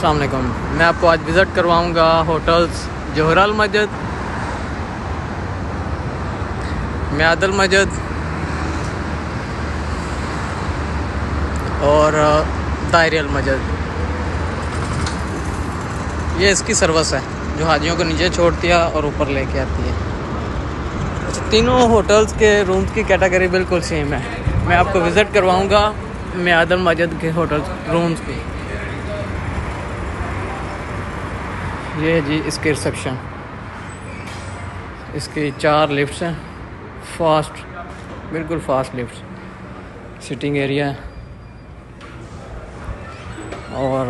असलकुम मैं आपको आज विज़िट करवाऊँगा होटल्स जौहरल मस्जिद म्यादल मस्जिद और तायरियल मस्जिद ये इसकी सर्विस है, जो हाजियों को नीचे छोड़ती है और ऊपर लेके आती है। अच्छा तीनों होटल्स के रूम्स की कैटेगरी बिल्कुल सेम है। मैं आपको विज़िट करवाऊँगा म्यादल मस्जिद के होटल रूम्स की। ये है जी इसके रिसेप्शन। इसके चार लिफ्ट्स हैं। फास्ट बिल्कुल फास्ट लिफ्ट सिटिंग एरिया है और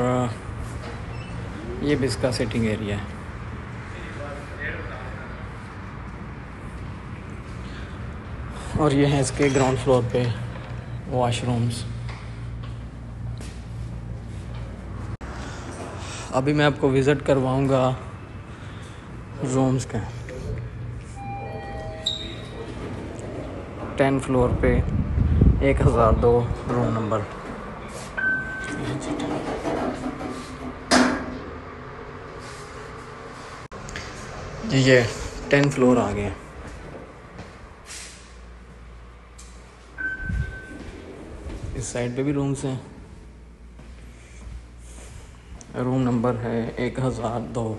ये भी इसका सिटिंग एरिया है। और ये हैं इसके ग्राउंड फ्लोर पे वॉशरूम्स अभी मैं आपको विज़िट करवाऊँगा रूम्स का। टेन फ्लोर पे, एक हज़ार दो रूम नंबर जी, ये टेन फ्लोर आ गए इस साइड पे भी रूम्स हैं। रूम नंबर है एक हज़ार दो।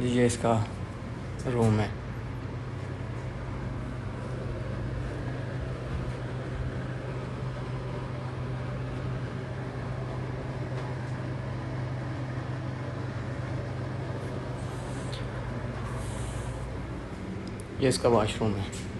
ये इसका रूम है। ये इसका वाशरूम है।